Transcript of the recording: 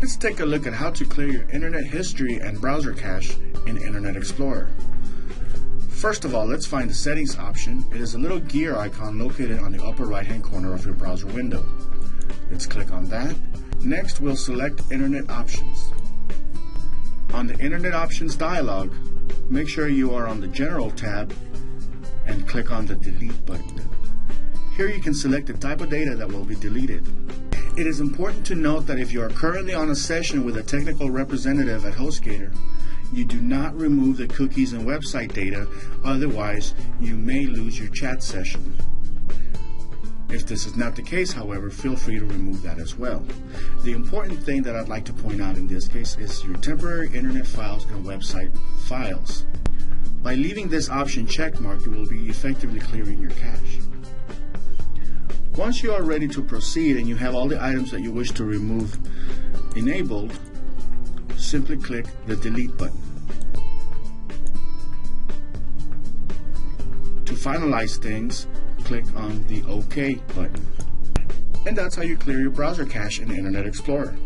Let's take a look at how to clear your internet history and browser cache in Internet Explorer. First of all, let's find the settings option. It is a little gear icon located on the upper right hand corner of your browser window. Let's click on that. Next, we'll select Internet Options. On the Internet Options dialog, make sure you are on the General tab and click on the Delete button. Here you can select the type of data that will be deleted. It is important to note that if you are currently on a session with a technical representative at HostGator, you do not remove the cookies and website data, otherwise you may lose your chat session. If this is not the case, however, feel free to remove that as well. The important thing that I'd like to point out in this case is your temporary internet files and website files. By leaving this option checkmarked, you will be effectively clearing your cache. Once you are ready to proceed and you have all the items that you wish to remove enabled, simply click the delete button. To finalize things, click on the OK button. And that's how you clear your browser cache in Internet Explorer.